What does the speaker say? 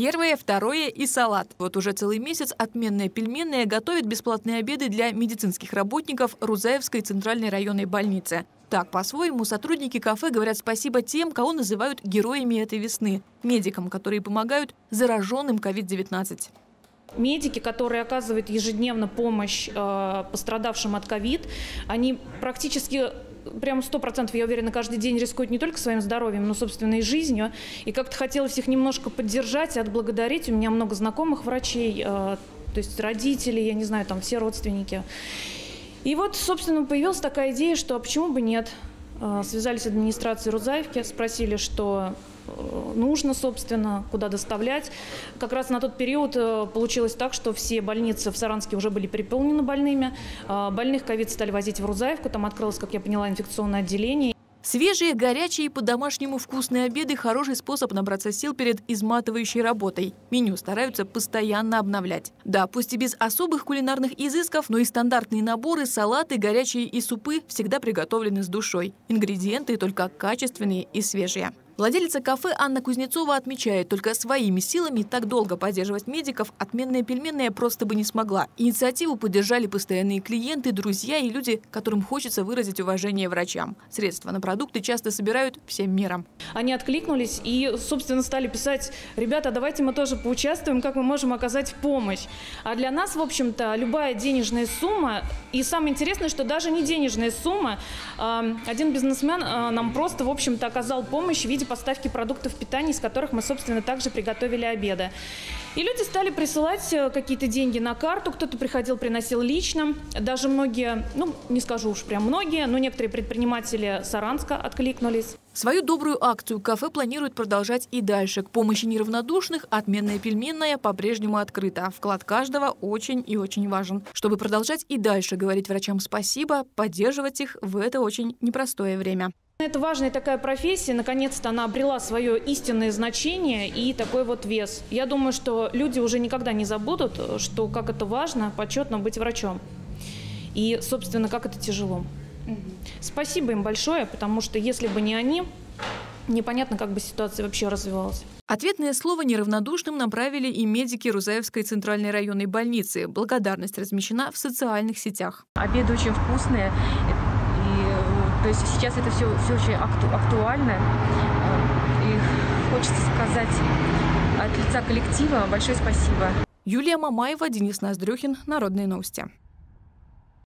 Первое, второе и салат. Вот уже целый месяц отменная пельменная готовит бесплатные обеды для медицинских работников Рузаевской центральной районной больницы. Так, по-своему, сотрудники кафе говорят спасибо тем, кого называют героями этой весны – медикам, которые помогают зараженным COVID-19. Медики, которые оказывают ежедневно помощь э, пострадавшим от ковид, они практически прям сто процентов, я уверена, каждый день рискуют не только своим здоровьем, но, собственно, и жизнью. И как-то хотелось их немножко поддержать и отблагодарить. У меня много знакомых врачей, э, то есть родители, я не знаю, там все родственники. И вот, собственно, появилась такая идея, что а почему бы нет? Э, связались с администрацией Рузаевки, спросили, что нужно, собственно, куда доставлять. Как раз на тот период э, получилось так, что все больницы в Саранске уже были переполнены больными. Больных ковид стали возить в Рузаевку, там открылось, как я поняла, инфекционное отделение. Свежие, горячие и по-домашнему вкусные обеды – хороший способ набраться сил перед изматывающей работой. Меню стараются постоянно обновлять. Да, пусть и без особых кулинарных изысков, но и стандартные наборы, салаты, горячие и супы всегда приготовлены с душой. Ингредиенты только качественные и свежие. Владелица кафе Анна Кузнецова отмечает, только своими силами так долго поддерживать медиков отменная пельменная просто бы не смогла. Инициативу поддержали постоянные клиенты, друзья и люди, которым хочется выразить уважение врачам. Средства на продукты часто собирают всем миром. Они откликнулись и, собственно, стали писать, ребята, давайте мы тоже поучаствуем, как мы можем оказать помощь. А для нас, в общем-то, любая денежная сумма, и самое интересное, что даже не денежная сумма, один бизнесмен нам просто, в общем-то, оказал помощь в виде поставки продуктов питания, из которых мы, собственно, также приготовили обеды. И люди стали присылать э, какие-то деньги на карту, кто-то приходил, приносил лично. Даже многие, ну, не скажу уж прям многие, но некоторые предприниматели Саранска откликнулись. Свою добрую акцию кафе планирует продолжать и дальше. К помощи неравнодушных отменная пельменная по-прежнему открыта. Вклад каждого очень и очень важен. Чтобы продолжать и дальше говорить врачам спасибо, поддерживать их в это очень непростое время. Это важная такая профессия, наконец-то она обрела свое истинное значение и такой вот вес. Я думаю, что люди уже никогда не забудут, что как это важно, почетно быть врачом. И, собственно, как это тяжело. Спасибо им большое, потому что если бы не они, непонятно, как бы ситуация вообще развивалась. Ответное слово неравнодушным направили и медики Рузаевской центральной районной больницы. Благодарность размещена в социальных сетях. Обеды очень вкусные. То есть сейчас это все, все очень акту, актуально. Э, и хочется сказать от лица коллектива большое спасибо. Юлия Мамаева, Денис Ноздрюхин. Народные новости.